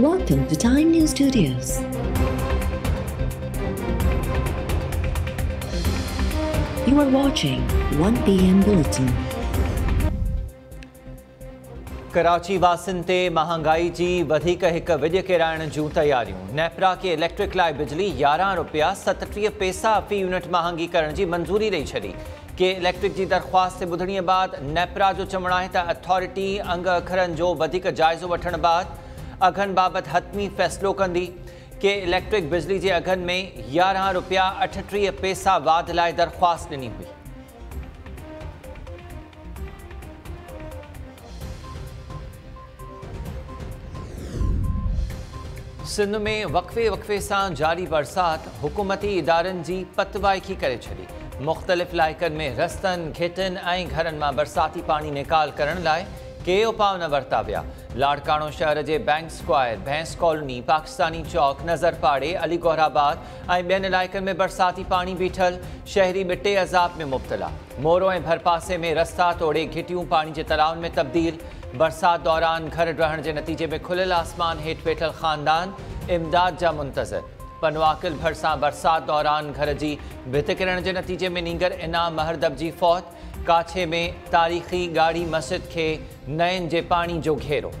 Welcome to Time News Studios. You are watching 1 p.m. Bulletin. Karachi वासिन ते महांगाई जी वधीक हिकु विॼ किराइण जूं तयारियूं नेपरा खे इलेक्ट्रिक लाइ बिजली यारहं रुपया सतटीह पैसा फी यूनिट महांगी करण जी मंज़ूरी ॾेई छॾी के इलेक्ट्रिक जी दरख़्वास्त ते ॿुधणीअ बाद नेपरा जो चवणु आहे त अथॉरिटी अंग अखरनि जो वधीक जाइज़ो वठण बाद अघनि बाबति हतमी फ़ैसिलो कंदी, के इलेक्ट्रिक बिजली के अघन में यारहं रुपया अठटीह पैसा वाध लाइ दरख़्वास्त ॾिनी हुई। सिंध में वक़फ़े वक़फ़े सां जारी बरसाति हुकूमती इदारनि जी पतवाइकी करे छॾी। मुख़्तलिफ़ इलाइक़नि में रस्तनि घिटनि ऐं घरनि माँ बरसाती पाणी निकाल करण के उपाउ न वरिता विया। लाड़काणो शहर के बैंक स्क्वायर, भैंस कॉलोनी, पाकिस्तानी चौक, नज़रपाड़े अली गौराबाद ऐं इलाइक़नि में बरसाती पानी बीठल, शहरी मिट्टे अज़ाब में मुब्तला। मोरो भरपासे में रस्ता तोड़े घिटियों पानी के तलाव में तब्दील। बरसात दौरान घर रहण के नतीजे में खुलियल आसमान हेठ वेठल ख़ानदान, इमदाद जहा मुंतज़र। पनवाकिल, भरसा, बरसात दौरान घर की भित किरण के नतीजे में नींगर इनाम महरदब की फौत, काछे में तारीख़ी गाड़ी मस्जिद के नयन के पानी जो घेरो।